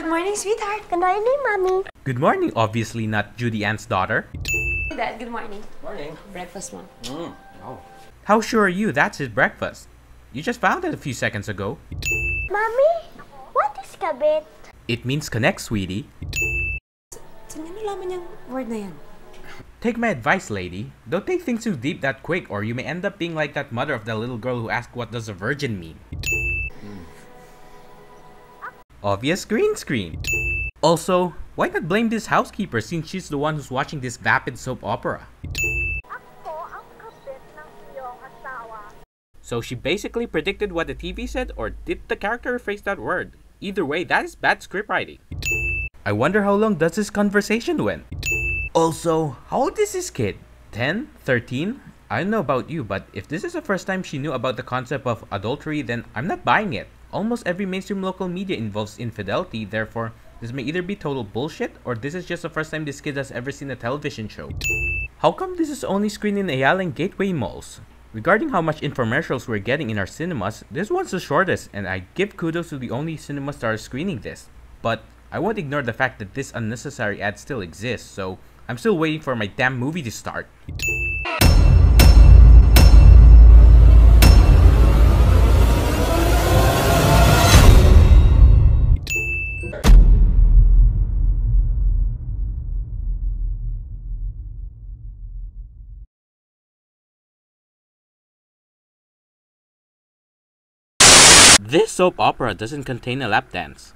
morning, sweetheart. Good morning, Mommy. Good morning, obviously not Judy Ann's daughter. Dad, good morning. Morning. Breakfast mom. Mm. Oh. How sure are you that's his breakfast? You just found it a few seconds ago. Mommy, what is kabit? It means connect, sweetie. Saan niya nalaman yung word na yan? Take my advice, lady. Don't take things too deep that quick, or you may end up being like that mother of the little girl who asked what does a virgin mean. Obvious green screen. Also, why not blame this housekeeper since she's the one who's watching this vapid soap opera? So she basically predicted what the TV said, or did the character rephrase that word? Either way, that is bad script writing. I wonder how long does this conversation went? Also, how old is this kid? 10? 13? I don't know about you, but if this is the first time she knew about the concept of adultery, then I'm not buying it. Almost every mainstream local media involves infidelity, therefore, this may either be total bullshit, or this is just the first time this kid has ever seen a television show. How come this is only screened in Ayala and Gateway malls? Regarding how much infomercials we're getting in our cinemas, this one's the shortest, and I give kudos to the only cinema stars screening this. But I won't ignore the fact that this unnecessary ad still exists, so I'm still waiting for my damn movie to start. This soap opera doesn't contain a lap dance.